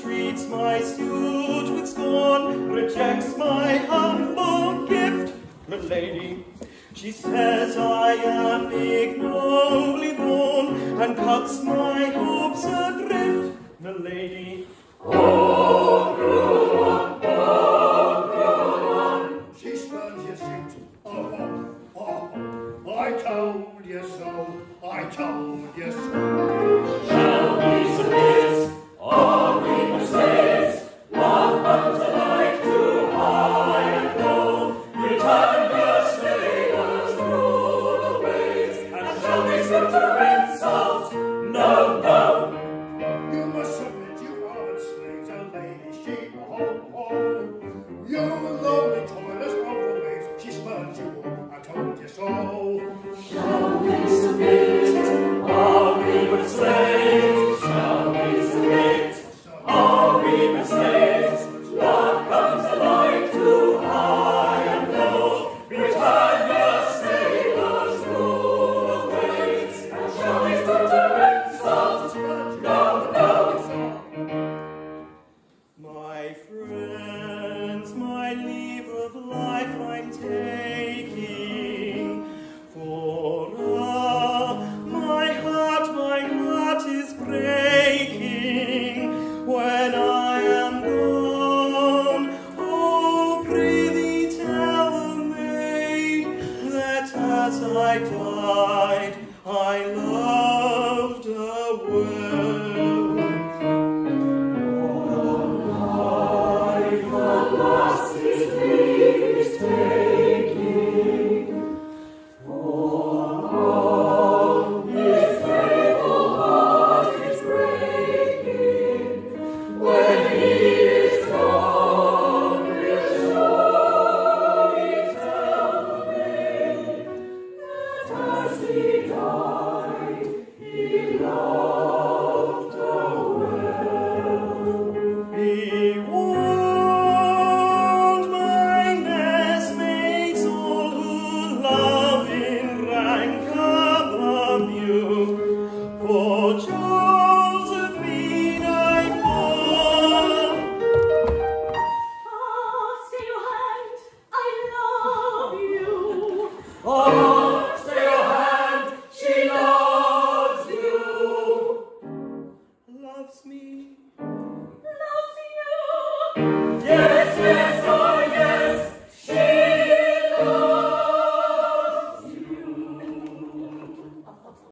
treats my suit with scorn, rejects my humble gift, milady. She says I am ignobly born, and cuts my hopes adrift, milady. Oh, oh, Grumon. She your suit. Oh, oh, oh, I told you so, I told you so. You I told you so. Shall we submit, or we slaves? Shall we submit, or we slaves? Love comes alike to high and low. Return sailors' cruel ways, and shall we submit to insult? No, no. My friends, my leave as I died, I Christmas.